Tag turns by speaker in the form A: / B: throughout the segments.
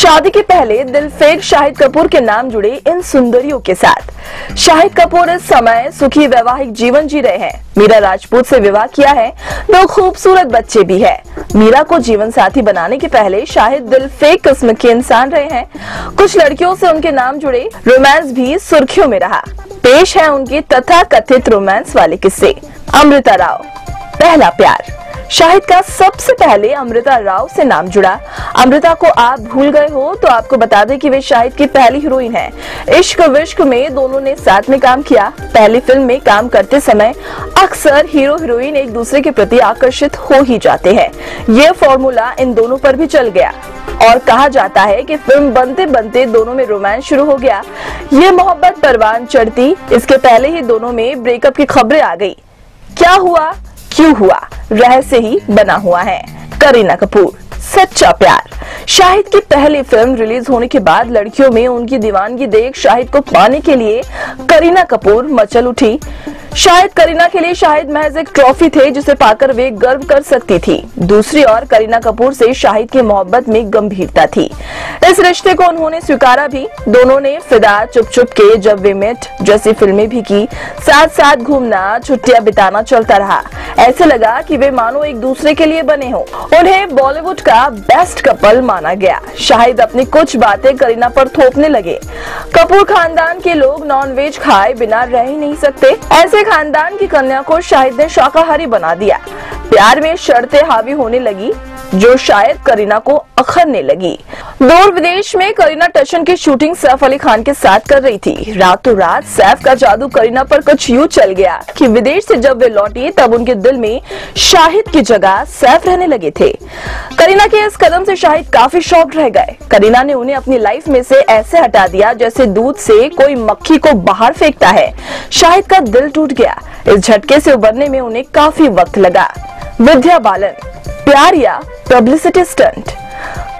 A: शादी के पहले दिल फेक शाहिद कपूर के नाम जुड़े इन सुंदरियों के साथ। शाहिद कपूर इस समय सुखी वैवाहिक जीवन जी रहे हैं। मीरा राजपूत से विवाह किया है, दो खूबसूरत बच्चे भी है। मीरा को जीवन साथी बनाने के पहले शाहिद दिल फेक किस्म के इंसान रहे हैं। कुछ लड़कियों से उनके नाम जुड़े रोमांस भी सुर्खियों में रहा। पेश है उनके तथा कथित रोमांस वाले किस्से। अमृता राव, पहला प्यार। शाहिद का सबसे पहले अमृता राव से नाम जुड़ा। अमृता को आप भूल गए हो तो आपको बता दें कि वे शाहिद की पहली हीरोइन हैं। इश्क विश्क में दोनों ने साथ में काम किया। पहली फ़िल्म में काम करते समय अक्सर हीरो हीरोइन एक दूसरे के प्रति आकर्षित हो ही जाते हैं। ये फॉर्मूला इन दोनों पर भी चल गया। और कहा जाता है कि फ़िल्म बनते बनते दोनों में रोमांस शुरू हो गया। ये मोहब्बत परवान चढ़ती। इसके पहले ही दोनों में ब्रेकअप की खबरें आ गई। क्या हुआ? क्यों हुआ? रहस्य ही बना हुआ है। करीना कपूर, सच्चा प्यार। शाहिद की पहली फ़िल्म रिलीज़ होने के बाद लड़कियों में उनकी दीवानगी देख शाहिद को पाने के लिए करीना कपूर मचल उठी। शायद करीना के लिए शाहिद महज एक ट्रॉफी थे, जिसे पाकर वे गर्व कर सकती थी। दूसरी ओर, करीना कपूर से शाहिद की मोहब्बत में गंभीरता थी। इस रिश्ते को उन्होंने स्वीकारा भी। दोनों ने फिदा चुप चुप के जब वे मेट, जैसी फ़िल्में भी की। साथ साथ घूमना, छुट्टियाँ बिताना चलता रहा। ऐसे लगा कि वे मानो एक दूसरे के लिए बने हो। उन्हें बॉलीवुड का बेस्ट कपल माना गया। शाहिद अपनी कुछ बातें करीना पर थोपने लगे। कपूर खानदान के लोग नॉन वेज खाए बिना रह ही नहीं सकते। ऐसे खानदान की कन्या को शाहिद ने शाकाहारी बना दिया। प्यार में शर्तें हावी होने लगी, जो शायद करीना को अखरने लगी। दूर विदेश में करीना टशन की शूटिंग सैफ अली खान के साथ कर रही थी। रातों रात सैफ का जादू करीना पर कुछ यूँ चल गया कि विदेश से जब वे लौटी, तब उनके दिल में शाहिद की जगह सैफ रहने लगे थे। करीना के इस कदम से शाहिद काफ़ी शॉक रह गए। करीना ने उन्हें अपनी लाइफ में से ऐसे हटा दिया जैसे दूध से कोई मक्खी को बाहर फेंकता है। शाहिद का दिल टूट गया। इस झटके से उबरने में उन्हें काफ़ी वक्त लगा। विद्या बालन, प्यार या पब्लिसिटी स्टंट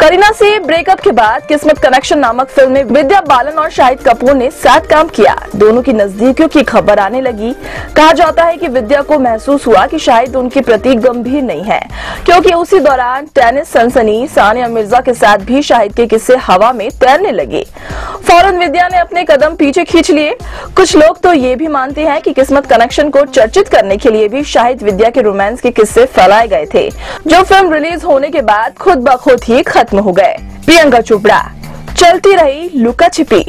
A: करीना से ब्रेकअप के बाद किस्मत कनेक्शन नामक फ़िल्म में विद्या बालन और शाहिद कपूर ने साथ काम किया। दोनों की नजदीकियों की खबर आने लगी। कहा जाता है कि विद्या को महसूस हुआ कि शाहिद उनके प्रति गंभीर नहीं है। क्योंकि उसी दौरान टेनिस सनसनी सानिया मिर्ज़ा के साथ भी शाहिद के किस्से हवा में तैरने लगे। फ़ौरन विद्या ने अपने कदम पीछे खींच लिए। कुछ लोग तो ये भी मानते हैं कि किस्मत कनेक्शन को चर्चित करने के लिए भी शाहिद विद्या के रोमांस के किस्से फैलाए गए थे। जो फ़िल्म रिलीज़ होने के बाद खुद ब खुद ही खत्म हो गए। प्रियंका चोपड़ा चलती रही लुका छिपी।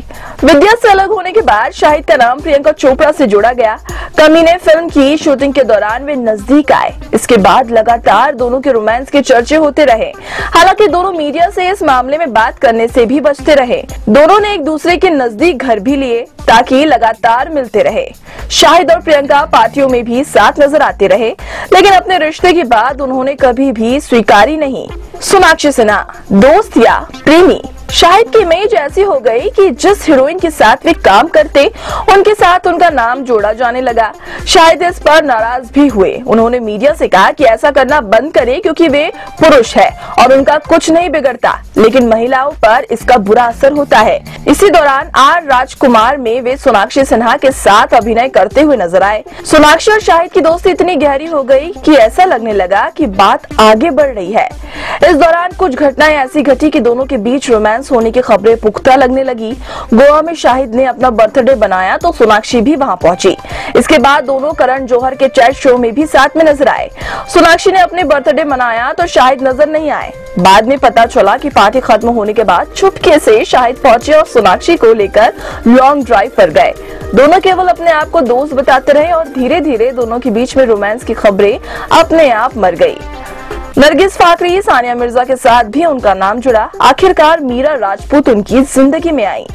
A: विद्या से अलग होने के बाद शाहिद का नाम प्रियंका चोपड़ा से जोड़ा गया। कमीने फ़िल्म की शूटिंग के दौरान वे नज़दीक आए। इसके बाद लगातार दोनों के रोमांस के चर्चे होते रहे। हालाँकि दोनों मीडिया से इस मामले में बात करने से भी बचते रहे। दोनों ने एक दूसरे के नज़दीक घर भी लिए ताकि लगातार मिलते रहे। शाहिद और प्रियंका पार्टियों में भी साथ नज़र आते रहे, लेकिन अपने रिश्ते की बात उन्होंने कभी भी स्वीकारी नहीं। सोनाक्षी सिन्हा, दोस्त या प्रेमी। शाहिद की इमेज ऐसी हो गई कि जिस हीरोइन के साथ वे काम करते, उनके साथ उनका नाम जोड़ा जाने लगा। शायद इस पर नाराज़ भी हुए। उन्होंने मीडिया से कहा कि ऐसा करना बंद करे क्योंकि वे पुरुष है और उनका कुछ नहीं बिगड़ता, लेकिन महिलाओं पर इसका बुरा असर होता है। इसी दौरान आर राजकुमार में वे सोनाक्षी सिन्हा के साथ अभिनय करते हुए नज़र आए। सोनाक्षी और शाहिद की दोस्ती इतनी गहरी हो गई की ऐसा लगने लगा की बात आगे बढ़ रही है। इस दौरान कुछ घटनाएँ ऐसी घटी की दोनों के बीच रोमांस होने की खबरें पुख्ता लगने लगी। गोवा में शाहिद ने अपना बर्थडे बनाया तो सोनाक्षी भी वहाँ पहुँची। इसके बाद दोनों करण जौहर के चैट शो में भी साथ में नज़र आए। सोनाक्षी ने अपने बर्थडे मनाया तो शाहिद नज़र नहीं आए। बाद में पता चला कि पार्टी खत्म होने के बाद चुपके से शाहिद पहुँचे और सोनाक्षी को लेकर लॉन्ग ड्राइव पर गए। दोनों केवल अपने आप को दोस्त बताते रहे और धीरे धीरे दोनों के बीच में रोमांस की खबरें अपने आप मर गई। नरगिस फाकरी, सानिया मिर्ज़ा के साथ भी उनका नाम जुड़ा। आखिरकार मीरा राजपूत उनकी ज़िंदगी में आई।